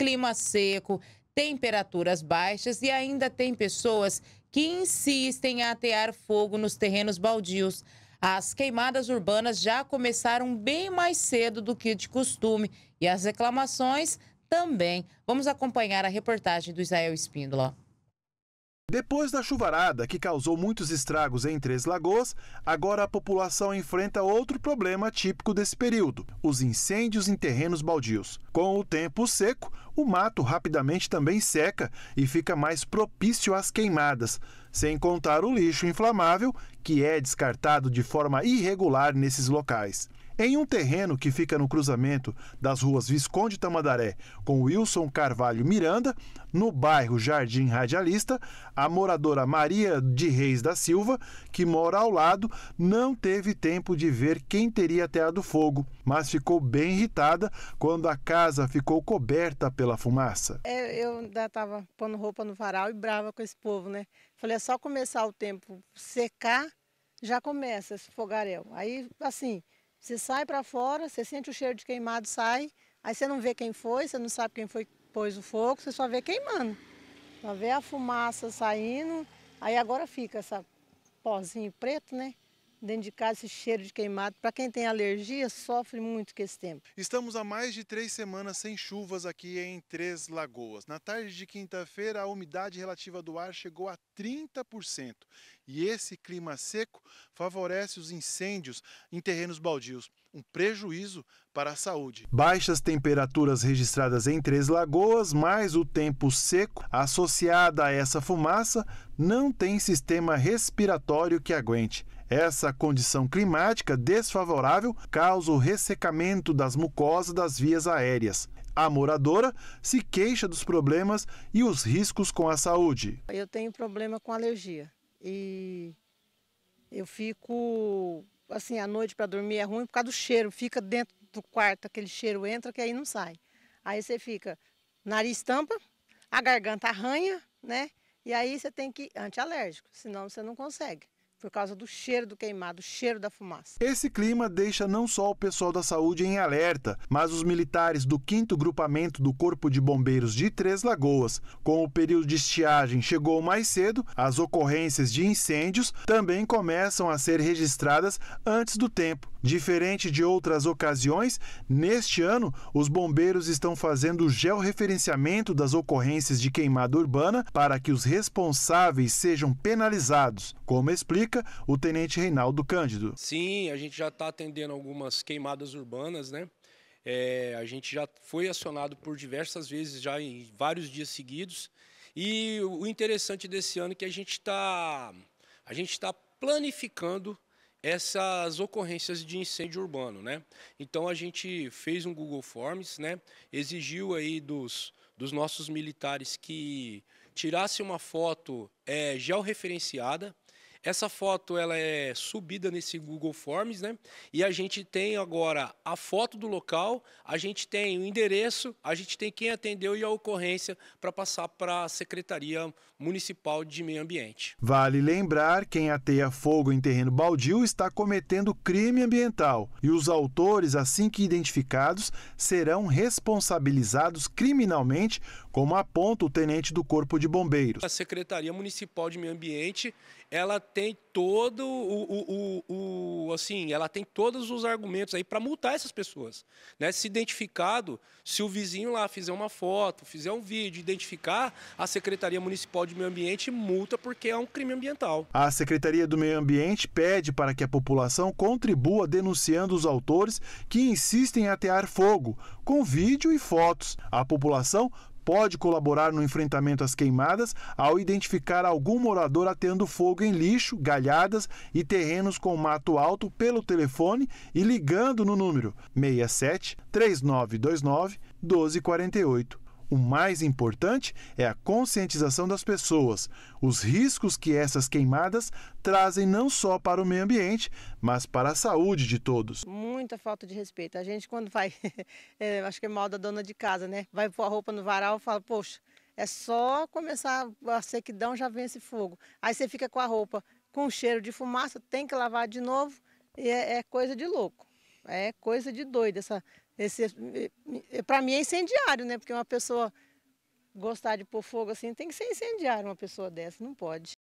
clima seco, temperaturas baixas e ainda tem pessoas que insistem em atear fogo nos terrenos baldios. As queimadas urbanas já começaram bem mais cedo do que de costume e as reclamações também. Vamos acompanhar a reportagem do Israel Espíndola. Depois da chuvarada que causou muitos estragos em Três Lagoas, agora a população enfrenta outro problema típico desse período: os incêndios em terrenos baldios. Com o tempo seco, o mato rapidamente também seca e fica mais propício às queimadas, sem contar o lixo inflamável que é descartado de forma irregular nesses locais. Em um terreno que fica no cruzamento das ruas Visconde Tamandaré com Wilson Carvalho Miranda, no bairro Jardim Radialista, a moradora Maria de Reis da Silva, que mora ao lado, não teve tempo de ver quem teria ateado fogo, mas ficou bem irritada quando a casa ficou coberta pela fumaça. É, eu ainda estava pondo roupa no varal e brava com esse povo, né? Falei, é só começar o tempo secar, já começa esse fogaréu. Aí, assim, você sai para fora, você sente o cheiro de queimado, sai, aí você não vê quem foi, você não sabe quem foi que pôs o fogo, você só vê queimando. Só vê a fumaça saindo, aí agora fica essa pozinho preto, né? Dentro de casa esse cheiro de queimado. Para quem tem alergia, sofre muito com esse tempo. Estamos há mais de três semanas sem chuvas aqui em Três Lagoas. Na tarde de quinta-feira, a umidade relativa do ar chegou a 30%. E esse clima seco favorece os incêndios em terrenos baldios. Um prejuízo para a saúde. Baixas temperaturas registradas em Três Lagoas, mais o tempo seco associado a essa fumaça, não tem sistema respiratório que aguente. Essa condição climática desfavorável causa o ressecamento das mucosas das vias aéreas. A moradora se queixa dos problemas e os riscos com a saúde. Eu tenho problema com alergia e eu fico assim à noite para dormir é ruim por causa do cheiro, fica dentro do quarto, aquele cheiro entra que aí não sai. Aí você fica nariz tampa, a garganta arranha, né? E aí você tem que antialérgico, senão você não consegue por causa do cheiro do queimado, o cheiro da fumaça. Esse clima deixa não só o pessoal da saúde em alerta, mas os militares do 5 Grupamento do Corpo de Bombeiros de Três Lagoas. Com o período de estiagem chegou mais cedo, as ocorrências de incêndios também começam a ser registradas antes do tempo. Diferente de outras ocasiões, neste ano os bombeiros estão fazendo o georreferenciamento das ocorrências de queimada urbana para que os responsáveis sejam penalizados, como explica o tenente Reinaldo Cândido. Sim, a gente já está atendendo algumas queimadas urbanas, né? É, a gente já foi acionado por diversas vezes, já em vários dias seguidos. E o interessante desse ano é que a gente está a gente está planificando essas ocorrências de incêndio urbano, né? Então a gente fez um Google Forms, né? Exigiu aí dos, dos nossos militares que tirasse uma foto é, georreferenciada essa foto ela é subida nesse Google Forms, né? E a gente tem agora a foto do local, a gente tem o endereço, a gente tem quem atendeu e a ocorrência para passar para a Secretaria Municipal de Meio Ambiente. Vale lembrar quem ateia fogo em terreno baldio está cometendo crime ambiental e os autores, assim que identificados, serão responsabilizados criminalmente, como aponta o tenente do Corpo de Bombeiros. A Secretaria Municipal de Meio Ambiente ela tem todo o, o, o, assim, ela tem todos os argumentos aí para multar essas pessoas, né? Se identificado, se o vizinho lá fizer uma foto, fizer um vídeo, identificar, a Secretaria Municipal de Meio Ambiente multa porque é um crime ambiental. A Secretaria do Meio Ambiente pede para que a população contribua denunciando os autores que insistem em atear fogo, com vídeo e fotos. A população pode colaborar no enfrentamento às queimadas ao identificar algum morador atendo fogo em lixo, galhadas e terrenos com mato alto pelo telefone e ligando no número 67 3929 1248. O mais importante é a conscientização das pessoas, os riscos que essas queimadas trazem não só para o meio ambiente, mas para a saúde de todos. Muita falta de respeito. A gente, quando vai, é, acho que é mal da dona de casa, né? Vai pôr a roupa no varal e fala, poxa, é só começar a sequidão, já vem esse fogo. Aí você fica com a roupa com cheiro de fumaça, tem que lavar de novo, e é, é coisa de louco. É coisa de doido essa, Para mim é incendiário, né? Porque uma pessoa gostar de pôr fogo assim tem que ser incendiário, uma pessoa dessa, não pode.